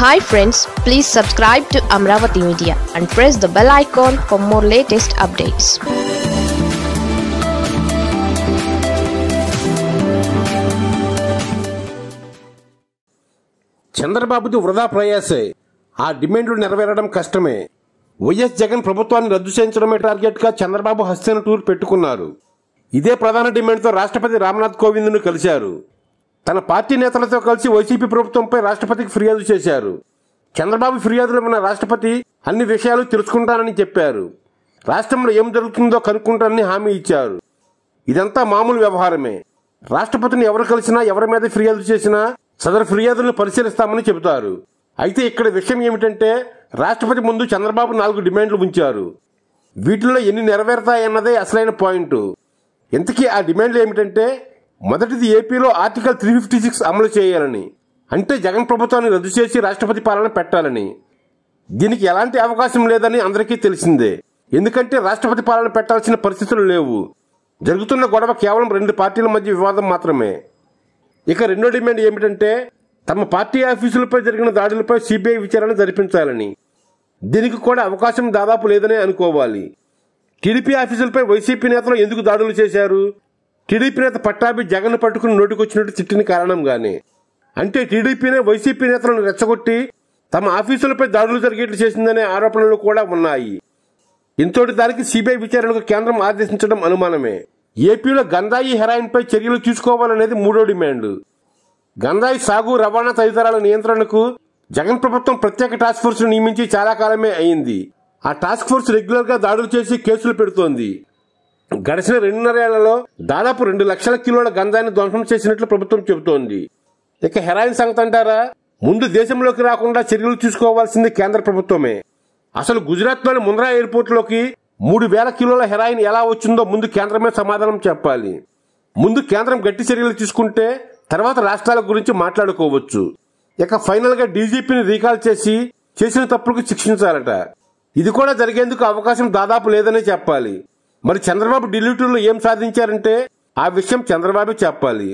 Hi friends please subscribe to Amaravati media and press the bell icon for more latest updates చంద్రబాబుది వృధా ప్రయాసే. ఆ డిమాండ్లు నెరవేరడం కష్టమే. YS Jagan ప్రభుత్వాన్ని రద్దు చేయించడమే టార్గెట్గా చంద్రబాబు హస్తేన టూర్ పెట్టుకున్నారు. ఇదే ప్రధాన డిమాండ్తో రాష్ట్రపతి రామ్నాథ్ కోవింద్ను కలిశారు. తన పార్టీ నేతలతో కలిసి వైసీపీ ప్రభుత్వంపై రాష్ట్రపతికి ఫిర్యాదు చేశారు. చంద్రబాబు ఫిర్యాదులు ఉన్న రాష్ట్రపతి అన్ని విషయాలు తెలుసుకుంటానని చెప్పారు. రాష్ట్రంలో ఏం జరుగుతుందో కనుక్కుంటానని హామీ ఇచ్చారు. ఇదంతా మామూలు వ్యవహారమే. రాష్ట్రపతిని ఎవరు కలిసినా ఎవరి మీద ఫిర్యాదు చేసినా సదరు ఫిర్యాదులను పరిశీలిస్తామని చెబుతారు. అయితే ఇక్కడ విషయం ఏమిటంటే రాష్ట్రపతి ముందు చంద్రబాబు నాలుగు డిమాండ్లు ఉంచారు. వీటిలో ఎన్ని నెరవేరుతాయన్నదే అసలైన పాయింట్. ఇంతకీ ఆ డిమాండ్లు ఏమిటంటే మొదటిది ఏపీలో ఆర్టికల్ త్రీ ఫిఫ్టీ సిక్స్ అమలు చేయాలని అంటే జగన్ ప్రభుత్వాన్ని రద్దు చేసి రాష్ట్రపతి పాలన పెట్టాలని. దీనికి ఎలాంటి అవకాశం లేదని అందరికీ తెలిసిందే. ఎందుకంటే రాష్ట్రపతి పాలన పెట్టాల్సిన పరిస్థితులు లేవు. జరుగుతున్న గొడవ కేవలం రెండు పార్టీల మధ్య వివాదం మాత్రమే. ఇక రెండో డిమాండ్ ఏమిటంటే తమ పార్టీ ఆఫీసులపై జరిగిన దాడులపై సిబిఐ విచారణ జరిపించాలని. దీనికి కూడా అవకాశం దాదాపు లేదనే అనుకోవాలి. టీడీపీ ఆఫీసులపై వైసీపీ నేతలు ఎందుకు దాడులు చేశారు? టీడీపీ నేత పట్టాభి జగన్ పట్టుకుని నోటికొచ్చినట్టు తిట్టిన కారణంగానే అంటే టీడీపీనే వైసీపీ నేతలను రెచ్చగొట్టి తమ ఆఫీసులపై దాడులు జరిగేట్లు చేసిందనే ఆరోపణలు కూడా ఉన్నాయి. ఇంతటి దానికి సిబిఐ విచారణకు కేంద్రం ఆదేశించడం అనుమానమే. ఏపీలో గంధాయి హెరాయిన్పై చర్యలు తీసుకోవాలనేది మూడో డిమాండ్. గంధాయి సాగు రవాణా తదితరాల నియంత్రణకు జగన్ ప్రభుత్వం ప్రత్యేక టాస్క్ ఫోర్స్ నియమించి చాలా కాలమే అయింది. ఆ టాస్క్ ఫోర్స్ రెగ్యులర్గా దాడులు చేసి కేసులు పెడుతోంది. గడిచిన రెండున్నరేళ్ళలో దాదాపు రెండు లక్షల కిలోల గంధాన్ని ధ్వంసం చేసినట్లు ప్రభుత్వం చెబుతోంది. ఇక హెరాయిన్ సంగతి అంటారా? ముందు దేశంలోకి రాకుండా చర్యలు తీసుకోవాల్సింది కేంద్ర ప్రభుత్వమే. అసలు గుజరాత్లోని ముంద్రా ఎయిర్పోర్ట్లోకి మూడు వేల కిలోల హెరాయిన్ ఎలా వచ్చిందో ముందు కేంద్రమే సమాధానం చెప్పాలి. ముందు కేంద్రం గట్టి చర్యలు తీసుకుంటే తర్వాత రాష్ట్రాల గురించి మాట్లాడుకోవచ్చు. ఇక ఫైనల్గా డీజీపీని రీకాల్ చేసి చేసిన తప్పులకు శిక్షించాలట. ఇది కూడా జరిగేందుకు అవకాశం దాదాపు లేదనే చెప్పాలి. మరి చంద్రబాబు ఢిల్లీ ఏం సాధించారంటే ఆ విషయం చంద్రబాబు చెప్పాలి.